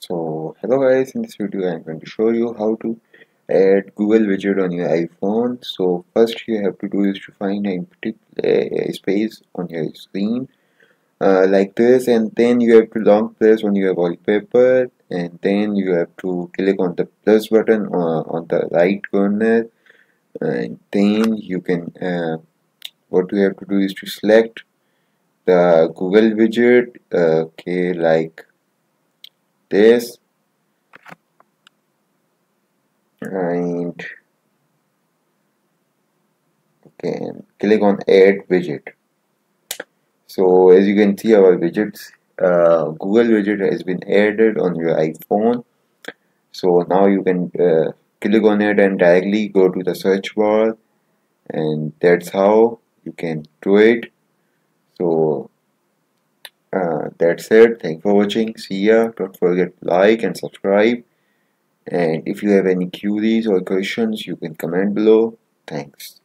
so hello guys in this video I'm going to show you how to add Google widget on your iPhone. So first you have to do is to find a empty space on your screen uh, like this and then you have to long press on your wallpaper and then you have to click on the plus button uh, on the right corner and then you can uh, what you have to do is to select the Google widget okay like this and okay click on add widget. So as you can see our widgets uh, Google widget has been added on your iPhone. So now you can uh, click on it and directly go to the search bar and that's how you can do it. So uh, that's it. Thanks for watching. See ya. Don't forget like and subscribe. And if you have any queries or questions you can comment below. Thanks